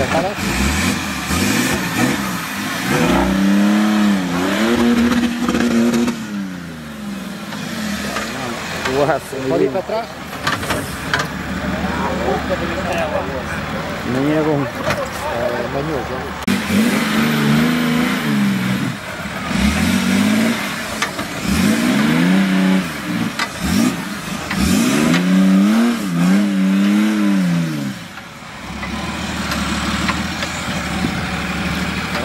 Yakalar. Ходи Петра. Манеру. Манюк. Э,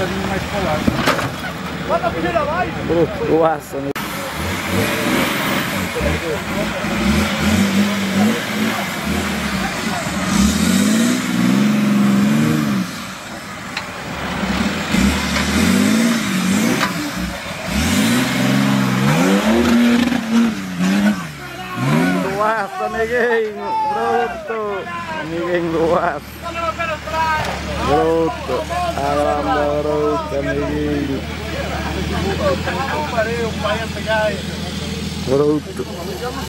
bocadinho mais colado. Brutto, aço. né? Luaça, amiguinho. Bruto. Amiguinho luaça. Bruto. Aramba, bruto, amiguinho. Bruto.